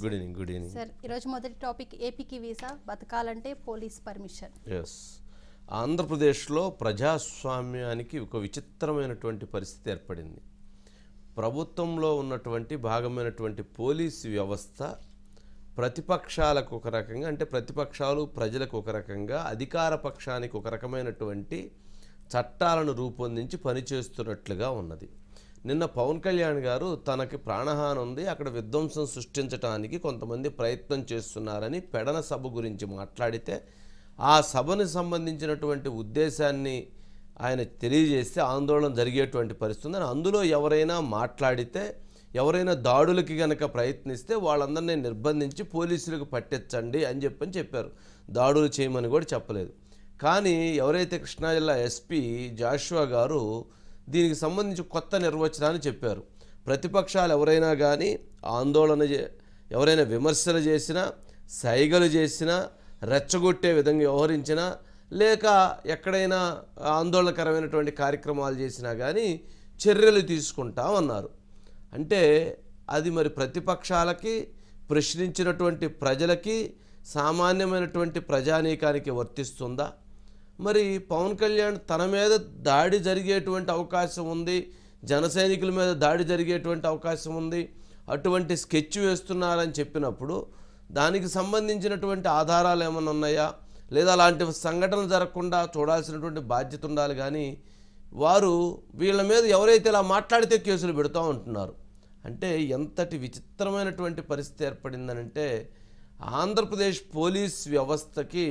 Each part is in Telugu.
Good evening good evening sir ఈరోజు మొదటి టాపిక్ ఏపీకి వీసా బతకాలంటే పోలీస్ పర్మిషన్. ఎస్ ఆంధ్రప్రదేశ్లో ప్రజాస్వామ్యానికి ఒక విచిత్రమైనటువంటి పరిస్థితి ఏర్పడింది. ప్రభుత్వంలో ఉన్నటువంటి భాగమైనటువంటి పోలీస్ వ్యవస్థ ప్రతిపక్షాలకు ఒక రకంగా అంటే ప్రతిపక్షాలు ప్రజలకు ఒక రకంగా అధికార పక్షానికి ఒక రకమైనటువంటి చట్టాలను రూపొందించి పనిచేస్తున్నట్లుగా ఉన్నది. నిన్న పవన్ కళ్యాణ్ గారు తనకి ప్రాణహాని ఉంది అక్కడ విధ్వంసం సృష్టించడానికి కొంతమంది ప్రయత్నం చేస్తున్నారని పెడన సభ గురించి మాట్లాడితే ఆ సభని సంబంధించినటువంటి ఉద్దేశాన్ని ఆయన తెలియజేస్తే ఆందోళన జరిగేటువంటి పరిస్థితి అందులో ఎవరైనా మాట్లాడితే ఎవరైనా దాడులకి గనక ప్రయత్నిస్తే వాళ్ళందరినీ నిర్బంధించి పోలీసులకు పట్టించండి అని చెప్పని చెప్పారు. దాడులు చేయమని కూడా చెప్పలేదు. కానీ ఎవరైతే కృష్ణా జిల్లా ఎస్పీ జాషువా గారు దీనికి సంబంధించి కొత్త నిర్వచనాన్ని చెప్పారు. ప్రతిపక్షాలు ఎవరైనా కానీ ఆందోళన చే- ఎవరైనా విమర్శలు చేసినా సైగలు చేసినా రెచ్చగొట్టే విధంగా వ్యవహరించినా లేక ఎక్కడైనా ఆందోళనకరమైనటువంటి కార్యక్రమాలు చేసినా కానీ చర్యలు తీసుకుంటామన్నారు అంటే అది మరి ప్రతిపక్షాలకి ప్రశ్నించినటువంటి ప్రజలకి సామాన్యమైనటువంటి ప్రజానీకానికి వర్తిస్తుందా? మరి పవన్ కళ్యాణ్ తన మీద దాడి జరిగేటువంటి అవకాశం ఉంది. జన సైనికుల మీద దాడి జరిగేటువంటి అవకాశం ఉంది. అటువంటి స్కెచ్ వేస్తున్నారని చెప్పినప్పుడు దానికి సంబంధించినటువంటి ఆధారాలు ఏమైనా ఉన్నాయా? లేదా అలాంటి సంఘటనలు జరగకుండా చూడాల్సినటువంటి బాధ్యత ఉండాలి కానీ వారు వీళ్ళ మీద ఎవరైతే ఇలా మాట్లాడితే కేసులు పెడుతూ ఉంటున్నారు. అంటే ఎంతటి విచిత్రమైనటువంటి పరిస్థితి ఏర్పడిందనంటే ఆంధ్రప్రదేశ్ పోలీస్ వ్యవస్థకి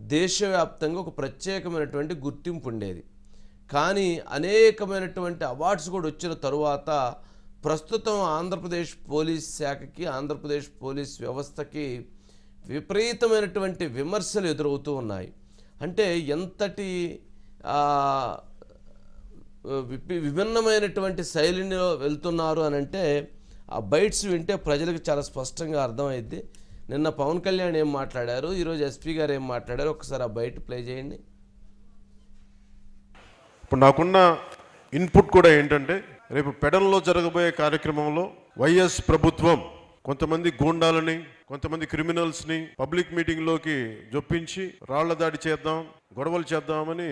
దేశవ్యాప్తంగా ఒక ప్రత్యేకమైనటువంటి గుర్తింపు ఉండేది. కానీ అనేకమైనటువంటి అవార్డ్స్ కూడా వచ్చిన తరువాత ప్రస్తుతం ఆంధ్రప్రదేశ్ పోలీస్ శాఖకి ఆంధ్రప్రదేశ్ పోలీస్ వ్యవస్థకి విపరీతమైనటువంటి విమర్శలు ఎదురవుతూ ఉన్నాయి. అంటే ఎంతటి విభిన్నమైనటువంటి శైలిలో వెళ్తున్నారు అని అంటే ఆ బైట్స్ వింటే ప్రజలకు చాలా స్పష్టంగా అర్థమైద్ది. నిన్న పవన్ కళ్యాణ్ ఏం మాట్లాడారు? ఈరోజు ఎస్పీ గారు ఏం మాట్లాడారు? ఒకసారి ఆ బయట ప్లే చేయండి. ఇప్పుడు నాకున్న ఇన్పుట్ కూడా ఏంటంటే రేపు పెడల్లో జరగబోయే కార్యక్రమంలో వైఎస్ ప్రభుత్వం కొంతమంది గూండాలని కొంతమంది క్రిమినల్స్ని పబ్లిక్ మీటింగ్లోకి జొప్పించి రాళ్ళ దాడి చేద్దాం గొడవలు చేద్దామని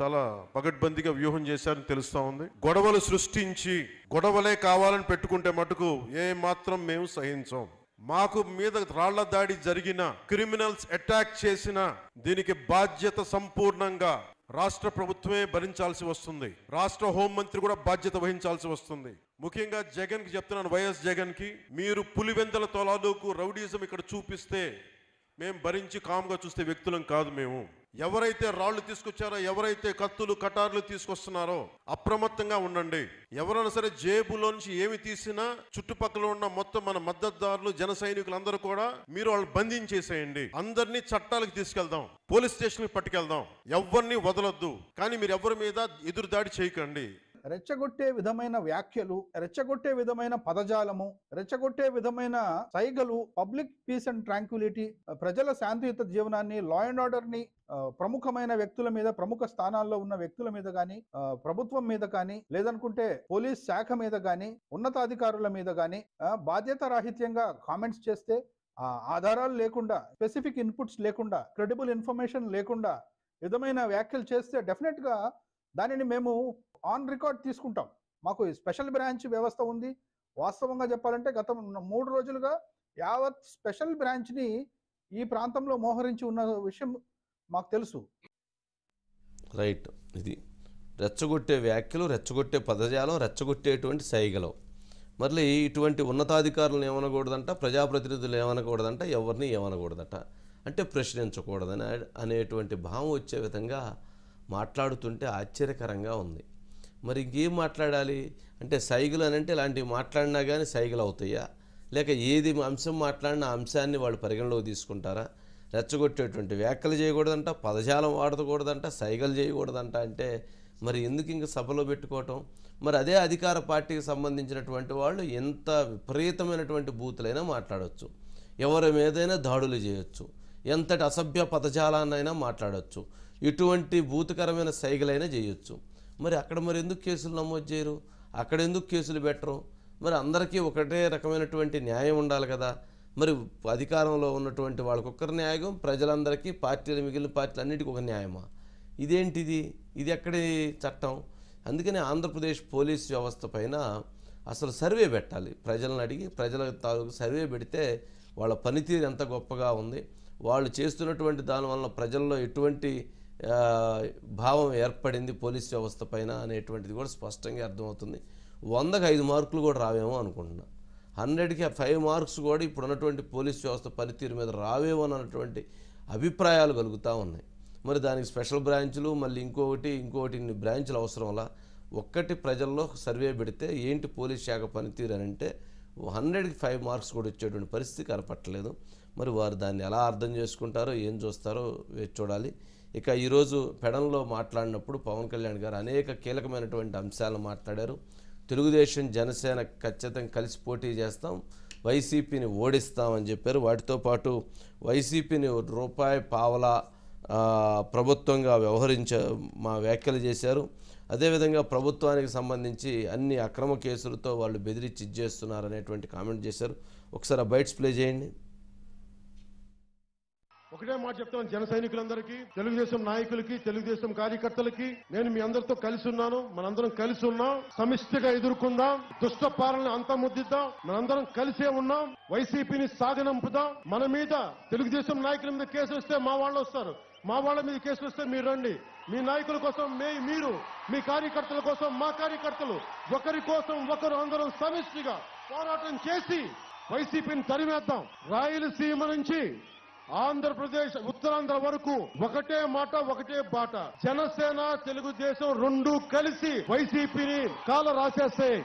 చాలా పగడ్బందీగా వ్యూహం చేశారని తెలుస్తూ ఉంది. గొడవలు సృష్టించి గొడవలే కావాలని పెట్టుకుంటే మటుకు ఏ మాత్రం మేము సహించాం. మాకు మీద రాళ్ళ దాడి జరిగిన క్రిమినల్స్ అటాక్ చేసిన దీనికి బాధ్యత సంపూర్ణంగా రాష్ట్ర ప్రభుత్వమే భరించాల్సి వస్తుంది. రాష్ట్ర హోంమంత్రి కూడా బాధ్యత వహించాల్సి వస్తుంది. ముఖ్యంగా జగన్కి చెప్తున్నాను వైఎస్ జగన్కి మీరు పులివెందల తొలాలకు రౌడీజం ఇక్కడ చూపిస్తే మేము భరించి కామ్గా చూస్తే వ్యక్తులం కాదు మేము. ఎవరైతే రాళ్ళు తీసుకొచ్చారో ఎవరైతే కత్తులు కటార్లు తీసుకొస్తున్నారో అప్రమత్తంగా ఉండండి. ఎవరైనా సరే జేబులో నుంచి ఏమి తీసినా చుట్టుపక్కల ఉన్న మొత్తం మన మద్దతుదారులు జన సైనికులందరూ కూడా మీరు వాళ్ళు బంధించేసేయండి. అందరినీ చట్టాలకు తీసుకెళ్దాం పోలీస్ స్టేషన్కి పట్టుకెళ్దాం. ఎవరిని వదలొద్దు. కానీ మీరు ఎవరి మీద ఎదురు దాడి చేయకండి. రెచ్చగొట్టే విధమైన వ్యాఖ్యలు రెచ్చగొట్టే విధమైన పదజాలము రెచ్చగొట్టే విధమైన సైగలు పబ్లిక్ పీస్ అండ్ ట్రాంక్యులిటీ ప్రజల శాంతియుత జీవనాన్ని లా అండ్ ఆర్డర్ని ప్రముఖమైన వ్యక్తుల మీద ప్రముఖ స్థానాల్లో ఉన్న వ్యక్తుల మీద కానీ ప్రభుత్వం మీద కానీ లేదనుకుంటే పోలీస్ శాఖ మీద కానీ ఉన్నతాధికారుల మీద కానీ బాధ్యత రాహిత్యంగా కామెంట్స్ చేస్తే ఆధారాలు లేకుండా స్పెసిఫిక్ ఇన్పుట్స్ లేకుండా క్రెడిబుల్ ఇన్ఫర్మేషన్ లేకుండా విధమైన వ్యాఖ్యలు చేస్తే డెఫినెట్గా దానిని మేము ఆన్ రికార్డ్ తీసుకుంటాం. మాకు స్పెషల్ బ్రాంచ్ వ్యవస్థ ఉంది. వాస్తవంగా చెప్పాలంటే గత మూడు రోజులుగా యావత్ స్పెషల్ బ్రాంచ్ని ఈ ప్రాంతంలో మోహరించి ఉన్న విషయం మాకు తెలుసు. రైట్ ఇది రెచ్చగొట్టే వ్యాఖ్యలు రెచ్చగొట్టే పదజాలం రెచ్చగొట్టేటువంటి సైగలు. మళ్ళీ ఇటువంటి ఉన్నతాధికారులను ఏమనకూడదంట ప్రజాప్రతినిధులు ఏమనకూడదంట ఎవరిని ఏమనకూడదట? అంటే ప్రశ్నించకూడదని అనేటువంటి భావం వచ్చే విధంగా మాట్లాడుతుంటే ఆశ్చర్యకరంగా ఉంది. మరి ఇంకేం మాట్లాడాలి? అంటే సైగులు అని అంటే ఇలాంటివి మాట్లాడినా కానీ సైగులు అవుతాయా? లేక ఏది అంశం మాట్లాడినా అంశాన్ని వాళ్ళు పరిగణలోకి తీసుకుంటారా? రెచ్చగొట్టేటువంటి వ్యాఖ్యలు చేయకూడదంట పదజాలం వాడకూడదంట సైగలు చేయకూడదంట అంటే మరి ఎందుకు ఇంక సభలో పెట్టుకోవటం? మరి అదే అధికార పార్టీకి సంబంధించినటువంటి వాళ్ళు ఎంత విపరీతమైనటువంటి బూతులైనా మాట్లాడవచ్చు ఎవరి మీదైనా దాడులు చేయొచ్చు. ఎంతటి అసభ్య పదజాలాన్నైనా మాట్లాడవచ్చు ఇటువంటి భూతకరమైన సైగలైనా చేయొచ్చు. మరి అక్కడ మరి ఎందుకు కేసులు నమోదు చేయరు? అక్కడ ఎందుకు కేసులు పెట్టరు? మరి అందరికీ ఒకటే రకమైనటువంటి న్యాయం ఉండాలి కదా. మరి అధికారంలో ఉన్నటువంటి వాళ్ళకి ఒక్కరి న్యాయం ప్రజలందరికీ పార్టీలు మిగిలిన పార్టీలు అన్నిటికీ ఒక న్యాయమా? ఇదేంటిది? ఇది ఎక్కడి చట్టం? అందుకని ఆంధ్రప్రదేశ్ పోలీస్ వ్యవస్థ పైన అసలు సర్వే పెట్టాలి. ప్రజలను అడిగి ప్రజల తాలూకు సర్వే పెడితే వాళ్ళ పనితీరు ఎంత గొప్పగా ఉంది? వాళ్ళు చేస్తున్నటువంటి దానివల్ల ప్రజల్లో ఎటువంటి భావం ఏర్పడింది పోలీస్ వ్యవస్థ పైన అనేటువంటిది కూడా స్పష్టంగా అర్థమవుతుంది. వందకు ఐదు మార్కులు కూడా రావేమో అనుకుంటున్నా. హండ్రెడ్కి ఫైవ్ మార్క్స్ కూడా ఇప్పుడు ఉన్నటువంటి పోలీస్ వ్యవస్థ పనితీరు మీద రావేమో అన్నటువంటి అభిప్రాయాలు కలుగుతూ ఉన్నాయి. మరి దానికి స్పెషల్ బ్రాంచ్లు మళ్ళీ ఇంకొకటి ఇంకొకటి ఇన్ని బ్రాంచ్లు అవసరంలా ఒక్కటి ప్రజల్లో సర్వే పెడితే ఏంటి పోలీస్ శాఖ పనితీరు అని అంటే హండ్రెడ్కి ఫైవ్ మార్క్స్ కూడా వచ్చేటువంటి పరిస్థితి కనపట్టలేదు. మరి వారు దాన్ని ఎలా అర్థం చేసుకుంటారో ఏం చూస్తారో చూడాలి. ఇక ఈరోజు పెడంలో మాట్లాడినప్పుడు పవన్ కళ్యాణ్ గారు అనేక కీలకమైనటువంటి అంశాలను మాట్లాడారు. తెలుగుదేశం జనసేన ఖచ్చితంగా కలిసి పోటీ చేస్తాం వైసీపీని ఓడిస్తామని చెప్పారు. వాటితో పాటు వైసీపీని రూపాయి పావలా ప్రభుత్వంగా వ్యవహరించ మా వ్యాఖ్యలు చేశారు. అదేవిధంగా ప్రభుత్వానికి సంబంధించి అన్ని అక్రమ కేసులతో వాళ్ళు బెదిరించి ఇచ్చేస్తున్నారు అనేటువంటి కామెంట్ చేశారు. ఒకసారి బైట్స్ ప్లే చేయండి. ఒకటే మాట చెప్తాను జన సైనికులందరికీ తెలుగుదేశం నాయకులకి తెలుగుదేశం కార్యకర్తలకి. నేను మీ అందరితో కలిసి ఉన్నాను మనందరం కలిసి ఉన్నాం సమిష్టిగా ఎదుర్కొందాం దుష్ట పాలన అంతముద్దిద్దాం మనందరం కలిసే ఉన్నాం వైసీపీని సాగనంపుదాం. మన మీద తెలుగుదేశం నాయకుల మీద కేసు వస్తే మా వాళ్ళు వస్తారు. మా వాళ్ళ మీద కేసు వస్తే మీరు రండి. మీ నాయకుల కోసం మే మీరు మీ కార్యకర్తల కోసం మా కార్యకర్తలు. ఒకరి కోసం ఒకరు అందరం సమిష్టిగా పోరాటం చేసి వైసీపీని తరిమేద్దాం. రాయలసీమ నుంచి ఆంధ్రప్రదేశ్ ఉత్తరాంధ్ర వరకు ఒకటే మాట ఒకటే బాట. జనసేన తెలుగుదేశం రెండు కలిసి వైసీపీని కాల రాసేస్తాయి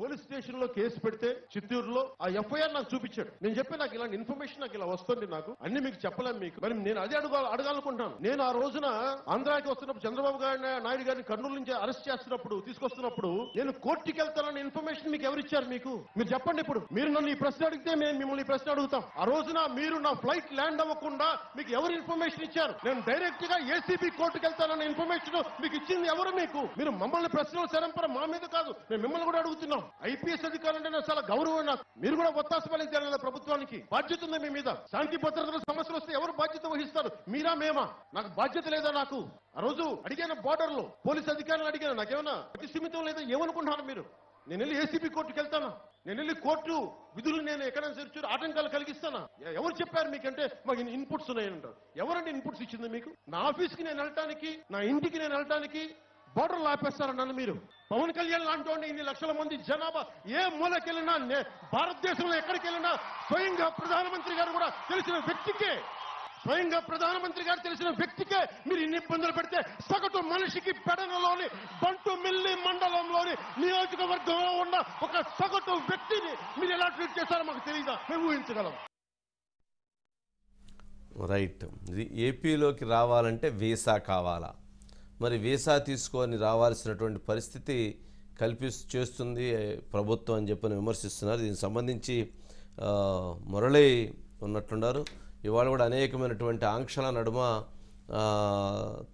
పోలీస్ స్టేషన్లో కేసు పెడితే చిత్తూరులో ఆ ఎఫ్ఐఆర్ నాకు చూపించాడు. నేను చెప్పి నాకు ఇలాంటి ఇన్ఫర్మేషన్ నాకు ఇలా వస్తుంది నాకు. అన్ని మీకు చెప్పలేం మీకు. మరి నేను అదే అడగా అడగాలనుకుంటున్నాను. నేను ఆ రోజున ఆంధ్రాకి వస్తున్నప్పుడు చంద్రబాబు గారి నాయుడు గారిని కర్నూలు నుంచి అరెస్ట్ చేస్తున్నప్పుడు తీసుకొస్తున్నప్పుడు నేను కోర్టుకి వెళ్తానన్న ఇన్ఫర్మేషన్ మీకు ఎవరిచ్చారు మీకు? మీరు చెప్పండి ఇప్పుడు. మీరు నన్ను ఈ ప్రశ్న అడిగితే మేము మిమ్మల్ని ఈ ప్రశ్న అడుగుతాం. ఆ రోజున మీరు నా ఫ్లైట్ ల్యాండ్ అవ్వకుండా మీకు ఎవరు ఇన్ఫర్మేషన్ ఇచ్చారు? నేను డైరెక్ట్గా ఏసీబీ కోర్టుకి వెళ్తానన్న ఇన్ఫర్మేషన్ మీకు ఇచ్చింది ఎవరు మీకు? మీరు మమ్మల్ని ప్రశ్నలు సరంపర మా మీద కాదు. మేము మిమ్మల్ని కూడా అడుగుతున్నాం. ఐపీఎస్ అధికారులు అంటే నాకు చాలా గౌరవం నాకు. మీరు కూడా ఒత్తాస పలికి ప్రభుత్వానికి. బాధ్యత ఉంది మీ మీద. శాంతి భద్రతల సమస్యలు వస్తే ఎవరు బాధ్యత వహిస్తారు? మీరా మేమా? నాకు బాధ్యత లేదా నాకు? ఆ రోజు అడిగాను బార్డర్లో పోలీస్ అధికారులు అడిగాను. నాకేమన్నా ప్రతిసిమితం లేదా ఏమనుకుంటున్నారు మీరు? నేను వెళ్ళి ఏసీబీ కోర్టుకి వెళ్తానా? నేను వెళ్ళి కోర్టు విధులు నేను ఎక్కడైనా సరిచూరు ఆటంకాలు కలిగిస్తానా? ఎవరు చెప్పారు మీకంటే? మాకు ఇన్పుట్స్ ఉన్నాయంటారు ఎవరంటే ఇన్పుట్స్ ఇచ్చింది మీకు? నా ఆఫీస్కి నేను వెళ్ళటానికి నా ఇంటికి నేను వెళ్ళటానికి బోర్డర్లు ఆపేస్తారా నన్ను మీరు? పవన్ కళ్యాణ్ లాంటి ఇన్ని లక్షల మంది జనాభా ఏ మూలకెళ్ళినా నే- భారతదేశంలో ఎక్కడికి వెళ్ళినా స్వయంగా ప్రధానమంత్రి గారు కూడా తెలిసిన వ్యక్తికే స్వయంగా ప్రధానమంత్రి గారు తెలిసిన వ్యక్తికే మీరు ఇన్ని ఇబ్బందులు పెడితే సగటు మనిషికి పెడనలోని బంటు మిల్లి మండలంలోని నియోజకవర్గంలో ఉన్న ఒక సగటు వ్యక్తిని మీరు ఎలా ట్రీట్ చేస్తారో మాకు తెలియదా మేము ఊహించగలం. రైట్. ఇది ఏపీలోకి రావాలంటే వీసా కావాలా? మరి వీసా తీసుకొని రావాల్సినటువంటి పరిస్థితి కల్పి చేస్తుంది ప్రభుత్వం అని చెప్పని విమర్శిస్తున్నారు. దీనికి సంబంధించి మురళి ఉన్నట్లున్నారు. ఇవాళ కూడా అనేకమైనటువంటి ఆంక్షల నడుమ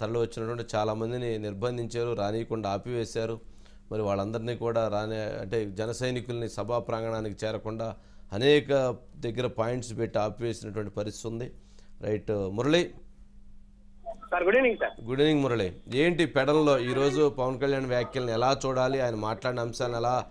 తరలి వచ్చినటువంటి చాలామందిని నిర్బంధించారు రానియకుండా ఆపివేశారు. మరి వాళ్ళందరినీ కూడా రానే అంటే జన సైనికుల్ని సభా ప్రాంగణానికి చేరకుండా అనేక దగ్గర పాయింట్స్ పెట్టి ఆపివేసినటువంటి పరిస్థితి ఉంది. Right Murali. Sir good evening sir. Good evening Murali. ఏంటి పెడల్లో ఈరోజు పవన్ కళ్యాణ్ వ్యాఖ్యలను ఎలా చూడాలి? ఆయన మాట్లాడిన అంశాలను ఎలా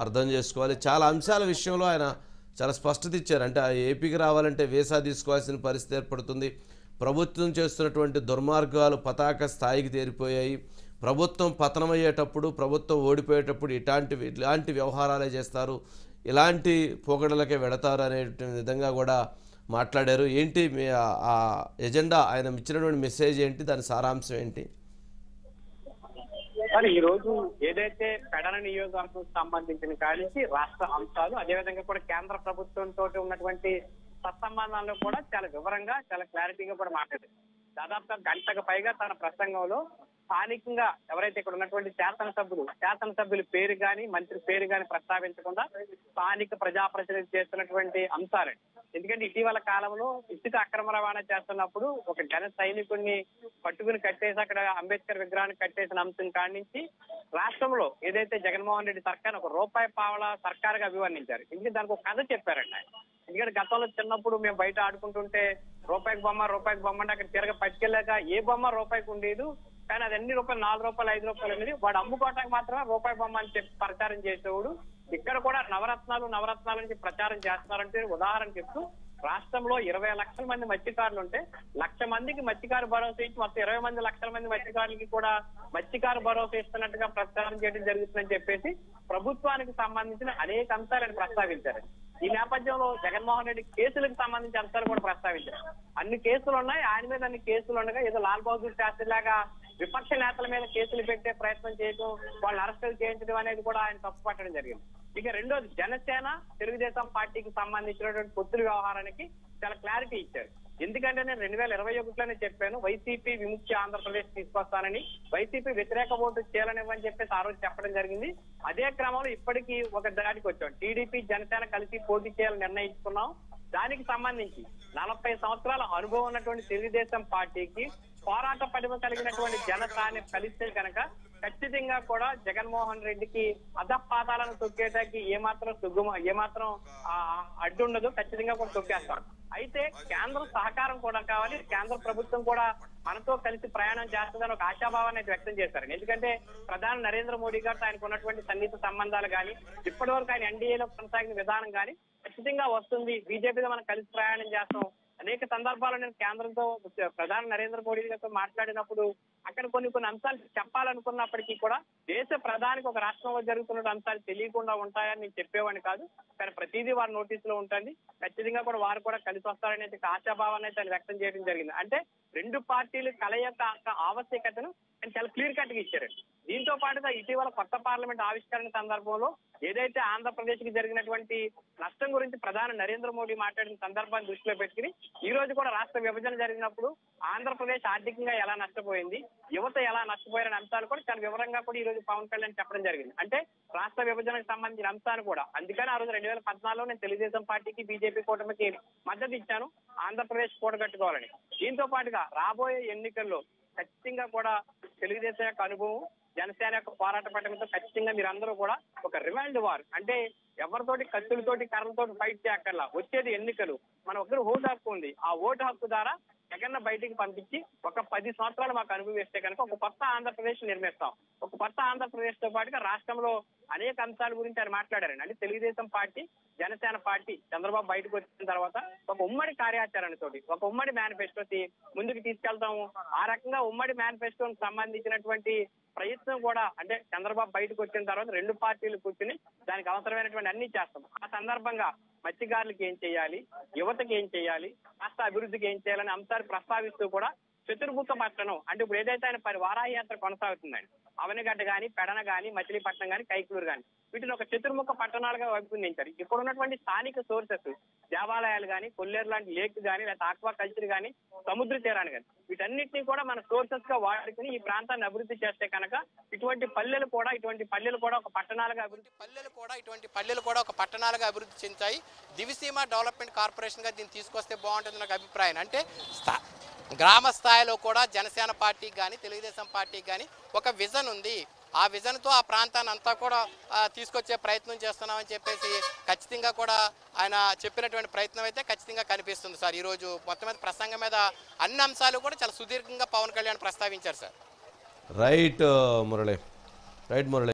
అర్థం చేసుకోవాలి? చాలా అంశాల విషయంలో ఆయన చాలా స్పష్టత ఇచ్చారు. అంటే ఏపీకి రావాలంటే వీసా తీసుకోవాల్సిన పరిస్థితి ఏర్పడుతుంది. ప్రభుత్వం చేస్తున్నటువంటి దుర్మార్గాలు పతాక స్థాయికి చేరిపోయాయి ప్రభుత్వం పతనమయ్యేటప్పుడు ప్రభుత్వం ఓడిపోయేటప్పుడు ఇట్లాంటి ఇలాంటి వ్యవహారాలే చేస్తారు. ఇలాంటి పోకడలకే వెడతారు అనే విధంగా కూడా మాట్లాడారు. ఏంటి మీ ఆ- ఎజెండా? ఆయన ఇచ్చినటువంటి మెసేజ్ ఏంటి? దాని సారాంశం ఏంటి? కానీ ఈ రోజు ఏదైతే ఫెడరల్ నియోజకవర్గం సంబంధించిన కానించి రాష్ట్ర అంశాలు అదేవిధంగా కూడా కేంద్ర ప్రభుత్వంతో ఉన్నటువంటి సత్సంబంధాల్లో కూడా చాలా వివరంగా చాలా క్లారిటీగా కూడా మాట్లాడారు. దాదాపుగా గంటకు పైగా తన ప్రసంగంలో స్థానికంగా ఎవరైతే ఇక్కడ ఉన్నటువంటి శాసనసభ్యులు శాసనసభ్యుల పేరు గాని మంత్రి పేరు గాని ప్రస్తావించకుండా స్థానిక ప్రజాప్రతినిధి చేస్తున్నటువంటి అంశాలండి. ఎందుకంటే ఇటీవల కాలంలో ఇసుక అక్రమ రవాణా చేస్తున్నప్పుడు ఒక ఘన సైనికుడిని పట్టుకుని కట్టేసి అక్కడ అంబేద్కర్ విగ్రహాన్ని కట్టేసిన అంశం కాడి రాష్ట్రంలో ఏదైతే జగన్మోహన్ రెడ్డి సర్కార్ ఒక రూపాయి పావల సర్కారుగా అభివర్ణించారు. ఎందుకంటే దానికి ఒక కథ చెప్పారండి ఆయన. ఎందుకంటే గతంలో చిన్నప్పుడు మేము బయట ఆడుకుంటుంటే రూపాయికి బొమ్మ రూపాయికి బొమ్మ అంటే అక్కడ తిరగ పట్టుకెళ్ళాక ఏ బొమ్మ రూపాయికి ఉండేది? కానీ అది ఎన్ని రూపాయలు? నాలుగు రూపాయలు ఐదు రూపాయలు అనేది వాడు అమ్ముకోవటానికి మాత్రమే రూపాయి బొమ్మ అని చెప్పి ప్రచారం చేసేవాడు. ఇక్కడ కూడా నవరత్నాలు నవరత్నాలు నుంచి ప్రచారం చేస్తున్నారంటే ఉదాహరణ చెప్తూ రాష్ట్రంలో ఇరవై లక్షల మంది మత్స్యకారులు ఉంటే లక్ష మందికి మత్స్యకారు భరోసా ఇచ్చి మొత్తం ఇరవై మంది లక్షల మంది మత్స్యకారులకి కూడా మత్స్యకారు భరోసా ఇస్తున్నట్టుగా ప్రచారం చేయడం జరుగుతుందని చెప్పేసి ప్రభుత్వానికి సంబంధించిన అనేక అంశాలను ప్రస్తావించారు. ఈ నేపథ్యంలో జగన్మోహన్ రెడ్డి కేసులకు సంబంధించిన అంశాలు కూడా ప్రస్తావించారు. అన్ని కేసులు ఉన్నాయి. ఆయన మీద అన్ని కేసులు ఉండగా ఏదో లాల్ బహదూర్ శాస్త్రి లాగా విపక్ష నేతల మీద కేసులు పెట్టే ప్రయత్నం చేయడం వాళ్ళు అరెస్టులు చేయించడం అనేది కూడా ఆయన తప్పు పట్టడం జరిగింది. ఇక రెండోది జనసేన తెలుగుదేశం పార్టీకి సంబంధించినటువంటి పొత్తుల వ్యవహారానికి చాలా క్లారిటీ ఇచ్చారు. ఎందుకంటే నేను రెండు వేల ఇరవై ఒకటిలోనే చెప్పాను వైసీపీ విముక్తి ఆంధ్రప్రదేశ్ తీసుకొస్తానని వైసీపీ వ్యతిరేక ఓటు చేయాలనివ్వని చెప్పేసి ఆ రోజు చెప్పడం జరిగింది. అదే క్రమంలో ఇప్పటికీ ఒక దానికి వచ్చాం. టీడీపీ జనసేన కలిసి పోటీ చేయాలని నిర్ణయించుకున్నాం. దానికి సంబంధించి నలభై సంవత్సరాల అనుభవం ఉన్నటువంటి తెలుగుదేశం పార్టీకి పోరాట పడిమ కలిగినటువంటి జనతాన్ని కలిస్తే కనుక ఖచ్చితంగా కూడా జగన్మోహన్ రెడ్డికి అధపాతాలను తొక్కేటానికి ఏమాత్రం సుగమ ఏమాత్రం అడ్డు ఉండదు ఖచ్చితంగా కూడా తొక్కేస్తారు అయితే కేంద్ర సహకారం కూడా కావాలి. కేంద్ర ప్రభుత్వం కూడా మనతో కలిసి ప్రయాణం చేస్తుందని ఒక ఆశాభావాన్ని అయితే వ్యక్తం చేశారు. ఎందుకంటే ప్రధాని నరేంద్ర మోడీ గారితో ఆయనకు ఉన్నటువంటి సన్నిహిత సంబంధాలు కానీ ఇప్పటి వరకు ఆయన ఎన్డీఏలో కొనసాగిన విధానం కానీ ఖచ్చితంగా వస్తుంది. బీజేపీతో మనం కలిసి ప్రయాణం చేస్తాం. అనేక సందర్భాల్లో నేను కేంద్రంతో ప్రధాని నరేంద్ర మోడీ గారితో మాట్లాడినప్పుడు అక్కడ కొన్ని కొన్ని అంశాలు చెప్పాలనుకున్నప్పటికీ కూడా దేశ ప్రధానికి ఒక రాష్ట్రంలో జరుగుతున్న అంశాలు తెలియకుండా ఉంటాయని నేను చెప్పేవాడిని కాదు. కానీ ప్రతిదీ వారి నోటీసులో ఉంటుంది. ఖచ్చితంగా కూడా వారు కూడా కలిసి వస్తారనే ఒక ఆశాభావాన్ని అయితే వ్యక్తం చేయడం జరిగింది. అంటే రెండు పార్టీలు కలయిక ఆవశ్యకతను అని చాలా క్లియర్ కట్గా ఇచ్చారు. దీంతో పాటుగా ఇటీవల కొత్త పార్లమెంట్ ఆవిష్కరణ సందర్భంలో ఏదైతే ఆంధ్రప్రదేశ్కి జరిగినటువంటి నష్టం గురించి ప్రధాని నరేంద్ర మోడీ మాట్లాడిన సందర్భాన్ని దృష్టిలో పెట్టుకుని ఈ రోజు కూడా రాష్ట్ర విభజన జరిగినప్పుడు ఆంధ్రప్రదేశ్ ఆర్థికంగా ఎలా నష్టపోయింది యువత ఎలా నష్టపోయారనే అంశాలు కూడా చాలా వివరంగా కూడా ఈ రోజు పవన్ కళ్యాణ్ చెప్పడం జరిగింది. అంటే రాష్ట్ర విభజనకు సంబంధించిన అంశాలు కూడా. అందుకని ఆ రోజు రెండు వేల పద్నాలుగులో నేను తెలుగుదేశం పార్టీకి బీజేపీ కూటమికి మద్దతు ఇచ్చాను. ఆంధ్రప్రదేశ్ కూడగట్టుకోవాలని. దీంతో పాటుగా రాబోయే ఎన్నికల్లో ఖచ్చితంగా కూడా తెలుగుదేశం యొక్క అనుభవం జనసేన యొక్క పోరాట పట్టణంతో ఖచ్చితంగా మీరందరూ కూడా ఒక రివైల్డ్ వార్. అంటే ఎవరితోటి కత్తులతోటి కర్రలతోటి ఫైట్ చేయక్కర్లా. వచ్చేది ఎన్నికలు. మన ఒకరు ఓటు హక్కు ఉంది. ఆ ఓటు హక్కు ద్వారా జగన్న బయటికి పంపించి ఒక పది సంవత్సరాలు మాకు అనుభవిస్తే కనుక ఒక కొత్త ఆంధ్రప్రదేశ్ నిర్మిస్తాం. ఒక కొత్త ఆంధ్రప్రదేశ్తో పాటుగా రాష్ట్రంలో అనేక అంశాల గురించి ఆయన మాట్లాడారండి. అంటే తెలుగుదేశం పార్టీ జనసేన పార్టీ చంద్రబాబు బయటకు వచ్చిన తర్వాత ఒక ఉమ్మడి కార్యాచరణతోటి ఒక ఉమ్మడి మేనిఫెస్టోకి ముందుకు తీసుకెళ్తాము. ఆ రకంగా ఉమ్మడి మేనిఫెస్టోకి సంబంధించినటువంటి ప్రయత్నం కూడా అంటే చంద్రబాబు బయటకు వచ్చిన తర్వాత రెండు పార్టీలు కూర్చుని దానికి అవసరమైనటువంటి అన్ని చేస్తాం. ఆ సందర్భంగా మత్స్యకారులకు ఏం చేయాలి? యువతకి ఏం చేయాలి? రాష్ట్ర అభివృద్ధికి ఏం చేయాలని అంశాలు ప్రస్తావిస్తూ కూడా చతుర్ముఖ పట్టణం అంటే ఇప్పుడు ఏదైతే ఆయన పరి వారాయాత్ర కొనసాగుతుందండి అవనిగడ్డ కానీ పెడన గాని మచిలీపట్నం గాని కైకూరు కానీ వీటిని ఒక చతుర్ముఖ పట్టణాలుగా రూపొందించారు ఇక్కడ ఉన్నటువంటి స్థానిక సోర్సెస్ దేవాలయాలు కానీ కొల్లేరు లాంటి లేక్ కానీ లేకపోతే ఆక్వా కల్చర్ కానీ సముద్ర తీరాన్ని కానీ వీటన్నిటిని కూడా మన సోర్సెస్గా వాడుకుని ఈ ప్రాంతాన్ని అభివృద్ధి చేస్తే కనుక ఇటువంటి పల్లెలు కూడా ఇటువంటి పల్లెలు కూడా ఒక పట్టణాలుగా అభివృద్ధి పల్లెలు కూడా ఇటువంటి పల్లెలు కూడా ఒక పట్టణాలుగా అభివృద్ధి చెందాయి. దివిసీమ డెవలప్మెంట్ కార్పొరేషన్గా దీన్ని తీసుకొస్తే బాగుంటుంది నాకు అభిప్రాయం. అంటే గ్రామ స్థాయిలో కూడా జనసేన పార్టీకి కానీ తెలుగుదేశం పార్టీకి కానీ ఒక విజన్ ఉంది. ఆ విజన్తో ఆ ప్రాంతాన్ని అంతా కూడా తీసుకొచ్చే ప్రయత్నం చేస్తున్నామని చెప్పేసి ఖచ్చితంగా కూడా ఆయన చెప్పినటువంటి ప్రయత్నం అయితే ఖచ్చితంగా కనిపిస్తుంది సార్. ఈరోజు మొత్తం మీద ప్రసంగం మీద అన్ని అంశాలు కూడా చాలా సుదీర్ఘంగా పవన్ కళ్యాణ్ ప్రస్తావించారు sir. Right Murali. Right Murali.